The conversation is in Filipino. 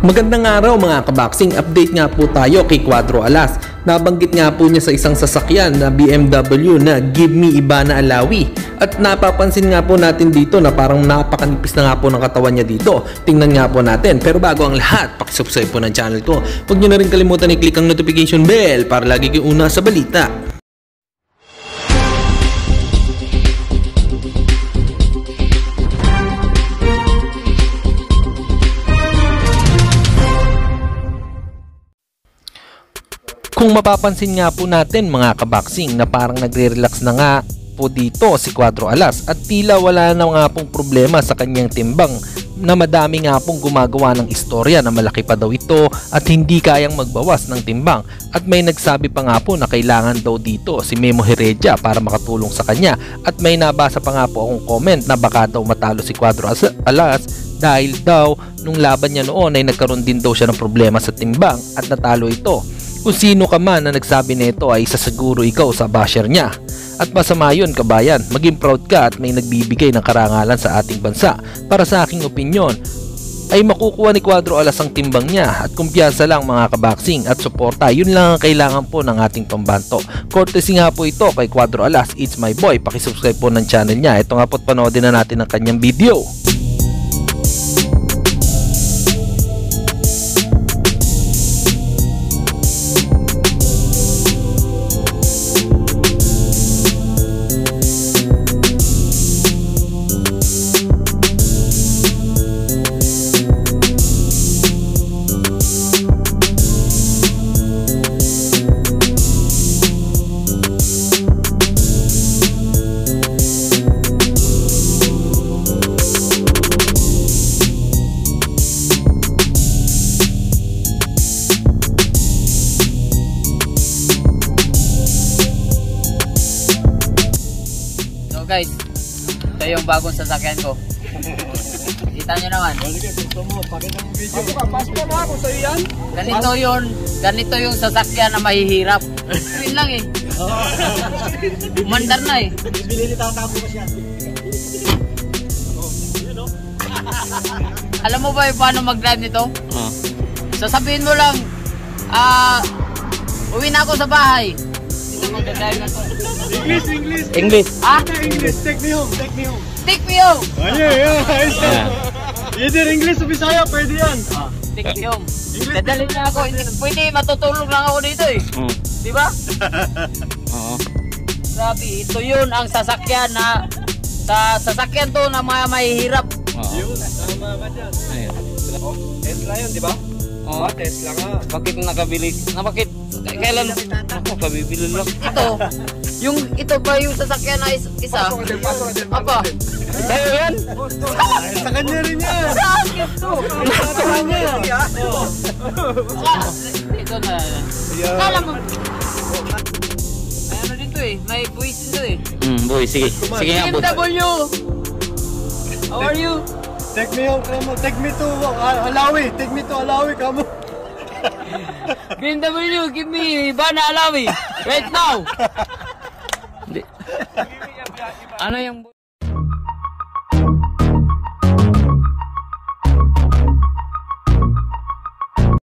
Magandang araw mga kaboxing, update nga po tayo kay Quadro Alas. Nabanggit nga po niya sa isang sasakyan na BMW na Give Me Ibana Alawi. At napapansin nga po natin dito na parang napakanipis na nga po ng katawan niya dito. Tingnan nga po natin. Pero bago ang lahat, pakisubscribe po ng channel ko. Huwag niyo na rin kalimutan i-click ang notification bell para lagi kayong una sa balita. Kung mapapansin nga po natin mga kaboxing na parang nagre-relax na nga po dito si Quadro Alas. At tila wala na nga pong problema sa kanyang timbang na madami nga pong gumagawa ng istorya na malaki pa daw ito at hindi kayang magbawas ng timbang. At may nagsabi pa nga po na kailangan daw dito si Memo Heredia para makatulong sa kanya. At may nabasa pa nga po akong comment na baka daw matalo si Quadro Alas dahil daw nung laban niya noon ay nagkaroon din daw siya ng problema sa timbang at natalo ito kung sino ka man na nagsabi nito ay isa siguro ikaw sa basher niya. At masama yun kabayan, maging proud ka at may nagbibigay ng karangalan sa ating bansa. Para sa aking opinyon, ay makukuha ni Quadro Alas ang timbang niya. At kumpiyansa lang mga kaboxing at suporta. Yun lang ang kailangan po ng ating pambanto. Courtesy nga po ito kay Quadro Alas. It's my boy. Pakisubscribe po ng channel niya. Ito nga po't panoodin na natin ang kanyang video guys, ito yung bagong sasakyan ko. Kita nyo naman. Ganito yun, ganito yung sasakyan na mahihirap. Yun lang eh. Mandar na eh. Alam mo ba yung paano mag-drive nito? Ah. Sasabihin mo lang, ah, uwi na ako sa bahay. English, English. English Ah, English, take me home, take me home. take me home! Oh, yeah, yeah. Either English o Bisaya, pwede yan. Ah, take me home. Dadalhin na ako. Hindi, pwede matutulog lang ako dito eh. mm. Di ba? Oo. Grabe, ito yun ang sasakyan na sa sasakyan to na mga mahihirap. Yun, tama ka dyan. Ayun. Tesla yun, di ba? Oo. Ah, Tesla nga. Bakit nakabili? Na bakit? Kailan? Ako, kabibili lang. Ito, yung ito ba yung sasakyan na is, isa? Pasok ka din, pasok ka din. Apa? Sa'yo yan? Sa kanya rin yan. Sa akin to! Sa kanya. Ah, Ito na. Kala mo. Ano dito eh, may buwis dito eh. Hmm, boy, sige. Sige nga, boy. BMW! How are you? Take me home, kamo. Take me to uh, Alawi. Take me to Alawi, kamo. BMW, give me Bana Alawi right now. Ano yung